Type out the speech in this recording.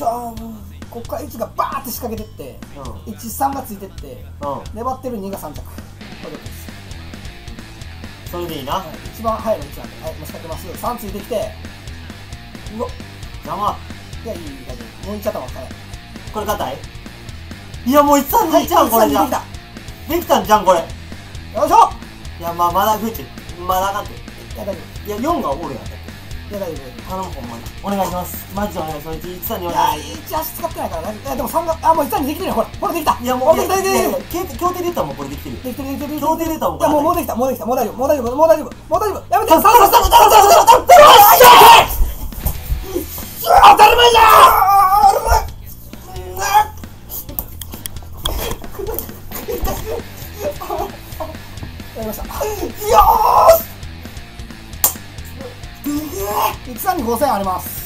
ちょこっから1がバーって仕掛けてって、うん。13がついてってうん。粘ってる2が3着。これです、それでいいな。はい、一番早いの1なんではいもう仕掛けます。3ついてきてうわ邪魔。いやいいいい大丈夫。もう1頭早いこれ。硬い？いやもういつさんでいいじゃん、これじゃ。できた。できたんじゃんこれ。よいしょ。いやまあまだフチまだあかんていや大丈いや4がおるやんだって夫いや大丈夫頼むほんまに。お願いします。マジでお願いします。いつさんにおいや願いし1足使ってないから。ねいやでも3があもう1にできてるよほら。ほらできた。ますいやもうできたできた協定協定出たらもうこれできてるできてるできてる協定出たらもういやもうもうできたもうできた。もう大丈夫もう大丈夫もう大丈夫もう大丈夫。やめて。さささささささ当たり前じゃんやりましたよーし1万5000あります。